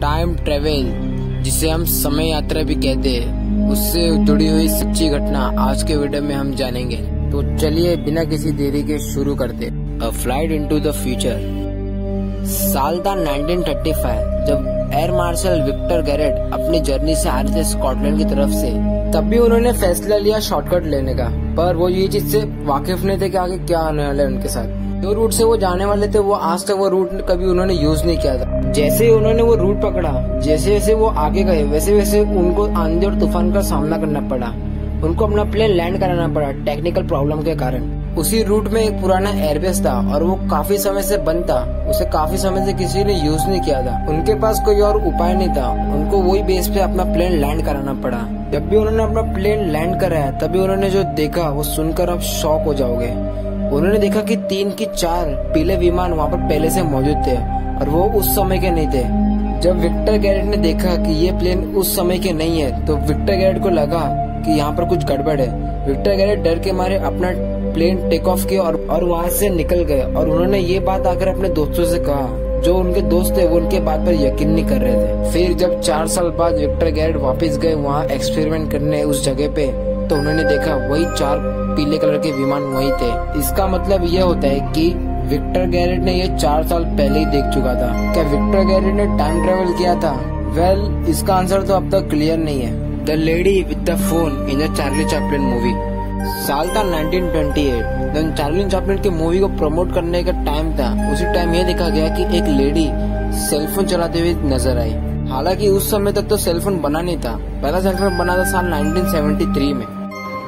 Time travel जिसे हम समय यात्रा भी कहते हैं, उससे जुड़ी हुई सच्ची घटना आज के वीडियो में हम जानेंगे। तो चलिए बिना किसी देरी के शुरू करते a flight into the future साल था 1935 जब एयर मार्शल विक्टर गैरेट अपनी जर्नी से आ रहे थे स्कॉटलैंड की तरफ़ से। तब भी उन्होंने फैसला लिया शॉर्टकट लेने का, पर वो ये चीज़ से वाकिफ नहीं थे कि आगे क्या आने वाला उनके साथ। जो रूट से वो जाने वाले थे, वो आज तक वो रूट कभी उन्होंने यूज़ नहीं किया था। जैसे ही उन्होंने वो रूट पकड़ा, जैसे जैसे वो आगे गए, वैसे वैसे उनको आंधी और तूफ़ान का सामना करना पड़ा। उनको अपना प्लेन लैंड कराना पड़ा टेक्निकल प्रॉब्लम के कारण। उसी रूट में एक पुराना एयरबेस था और वो काफ़ी समय से बंद था। उसे काफ़ी समय से किसी ने यूज़ नहीं किया था। उनके पास कोई और उपाय नहीं था। उनको वही बेस पे अपना प्लेन लैंड कराना पड़ा। जब भी उन्होंने अपना प्लेन लैंड कराया, तभी उन्होंने जो देखा, वो सुनकर आप शॉक हो जाओगे। उन्होंने देखा कि तीन की चार पीले विमान वहाँ पर पहले से मौजूद थे और वो उस समय के नहीं थे। जब विक्टर गैरेट ने देखा कि ये प्लेन उस समय के नहीं है तो विक्टर गैरेट को लगा कि यहाँ पर कुछ गड़बड़ है। विक्टर गैरेट डर के मारे अपना प्लेन टेक ऑफ़ किया और, और वहाँ से निकल गए और उन्होंने ये बात आकर अपने दोस्तों से कहा जो उनके दोस्त थे वो उनके बात पर यकीन नहीं कर रहे थे। फिर जब चार साल बाद विक्टर गैरेट वापस गए वहाँ एक्सपेरिमेंट करने उस जगह पे तो उन्होंने देखा वही चार पीले कलर के विमान वही थे। इसका मतलब यह होता है कि विक्टर गैरेट ने यह चार साल पहले ही देख चुका था। क्या विक्टर गैरेट ने टाइम ट्रेवल किया था? वेल well, इसका आंसर तो अब तक क्लियर नहीं है। The lady with the phone in Charlie Chaplin movie साल था 1928 जब चार्ली चैपलिन की मूवी को प्रमोट करने का टाइम था। उसी टाइम ये देखा गया कि एक लेडी सेलफोन चलाते हुए नज़र आई। हालाँकि उस समय तक तो सेलफोन बना नहीं था। पहला सेलफोन बना था साल 1973 में।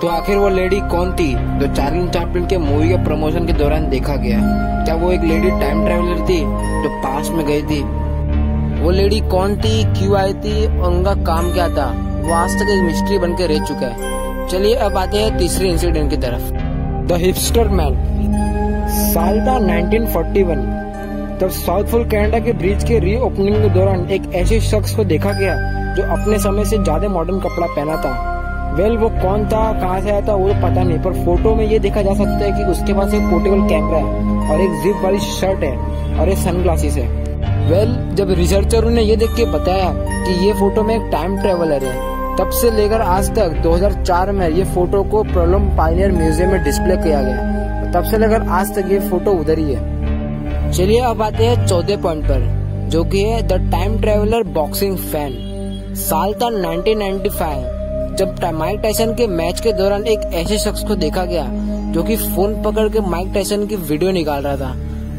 तो आखिर वो लेडी कौन थी जो चार्लिन चैपलिन के मूवी के प्रमोशन के दौरान देखा गया? क्या वो एक लेडी टाइम ट्रेवलर थी जो पास में गई थी? वो लेडी कौन थी, क्यों आई थी और उनका काम क्या था? वो आज तक एक मिस्ट्री बन के रह चुका है। चलिए अब आते हैं तीसरे इंसिडेंट की तरफ़। द हिपस्टर मैन साल था 1941 तब साउथफुल कनाडा के ब्रिज के री ओपनिंग के दौरान एक ऐसे शख्स को देखा गया जो अपने समय से ज़्यादा मॉडर्न कपड़ा पहना था। वेल वो कौन था? कहाँ से आया था? वो तो पता नहीं, पर फ़ोटो में ये देखा जा सकता है कि उसके पास एक पोर्टेबल कैमरा है और एक जिप वाली शर्ट है और एक सन ग्लासेस है। वेल जब रिसर्चरों ने ये देख के बताया कि ये फ़ोटो में एक टाइम ट्रेवलर है, तब से लेकर आज तक 2004 में ये फ़ोटो को प्रोलम पाइनियर म्यूज़ियम में डिस्प्ले किया गया। तब से लेकर आज तक ये फ़ोटो उधर ही है। चलिए अब आते हैं चौदह पॉइंट पर, जो कि है the time traveller boxing fan साल था 1995 जब माइक टाइसन के मैच के दौरान एक ऐसे शख्स को देखा गया, जो कि फ़ोन पकड़ के माइक टाइसन की वीडियो निकाल रहा था।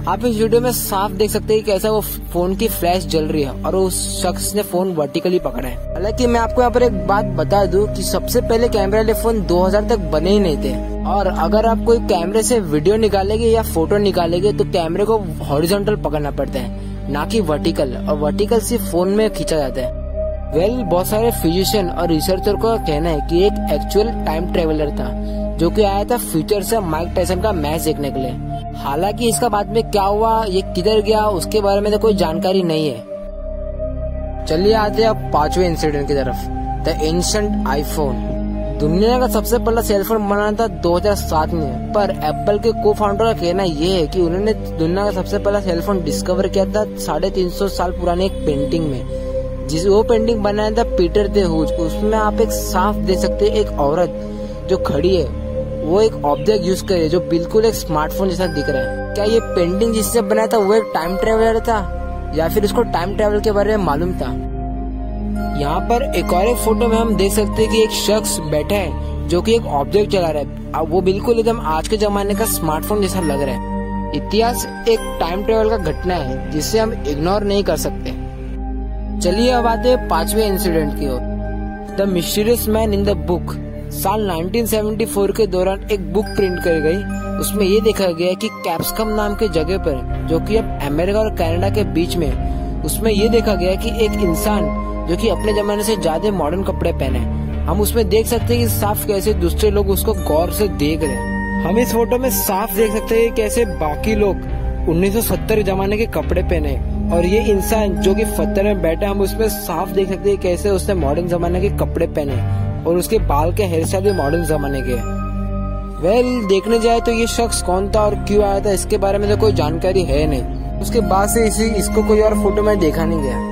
आप इस वीडियो में साफ़ देख सकते हैं कि कैसा वो फ़ोन की फ्लैश जल रही है और उस शख्स ने फ़ोन वर्टिकली पकड़ा है। हालाँकि मैं आपको यहाँ पर एक बात बता दूँ कि सबसे पहले कैमरा वाले फ़ोन 2000 तक बने ही नहीं थे। और अगर आप कोई कैमरे से वीडियो निकालेंगे या फ़ोटो निकालेंगे तो कैमरे को हॉरिजॉन्टल पकड़ना पड़ता है, ना कि वर्टिकल और वर्टिकल सिर्फ़ फ़ोन में खींचा जाता है। वेल well, बहुत सारे फिजिशियन और रिसर्चर का कहना है कि एक एक्चुअल टाइम ट्रेवलर था जो कि आया था फ्यूचर से माइक टाइसन का मैच देखने के लिए। हालाँकि इसका बाद में क्या हुआ ये किधर गया उसके बारे में तो कोई जानकारी नहीं है। चलिए आते हैं अब पांचवे इंसिडेंट की तरफ़। द एंशंट आईफोन दुनिया का सबसे पहला सेलफोन बनाना था 2007 में पर एप्पल के को फाउंडर का कहना यह है कि उन्होंने दुनिया का सबसे पहला सेलफोन डिस्कवर किया था साढ़े तीन सौ साल पुराने एक पेंटिंग में। जिस वो पेंटिंग बनाया था पीटर दे हुज, उसमें आप एक साफ़ दे सकते हैं एक औरत जो खड़ी है, वो एक ऑब्जेक्ट यूज़ करे जो बिल्कुल एक स्मार्टफ़ोन जैसा दिख रहा है। क्या ये पेंटिंग जिसने बनाया था, वो एक टाइम ट्रेवलर था? या फिर उसको टाइम ट्रेवल के बारे में मालूम था? यहाँ पर एक और एक फ़ोटो में हम देख सकते हैं कि एक शख्स बैठा है, जो कि एक ऑब्जेक्ट चला रहा है। अब वो बिल्कुल एकदम आज के जमाने का स्मार्टफ़ोन जैसा लग रहा है। इतिहास एक टाइम ट्रेवल का घटना है, जिसे हम इग्नोर नहीं कर सकते। चलिए अब आते पांचवे इंसिडेंट की ओर। The mysterious man in the book साल 1974 के दौरान एक बुक प्रिंट कर गई। उसमें ये देखा गया कि कैप्सकम नाम के जगह पर, जो कि अब अमेरिका और कनाडा के बीच में, उसमें ये देखा गया कि एक इंसान, जो कि अपने जमाने से ज़्यादा मॉडर्न कपड़े पहने, हम उसमें देख सकते हैं कि साफ़ कैसे दूसरे लोग उसको गौर से देख रहे हैं। हम इस फ़ोटो में साफ़ देख सकते हैं कैसे बाकी लोग 1970 जमाने के कपड़े पहने और ये इंसान जो कि पत्थर में बैठा हम उसमें साफ़ देख सकते हैं कैसे उसने मॉडर्न जमाने के कपड़े पहने और उसके बाल के हेयर स्टाइल भी मॉडर्न जमाने के वेल well, देखने जाए तो ये शख्स कौन था और क्यों आया था इसके बारे में तो कोई जानकारी है नहीं। उसके बाद से इसी इसको कोई और फ़ोटो में देखा नहीं गया।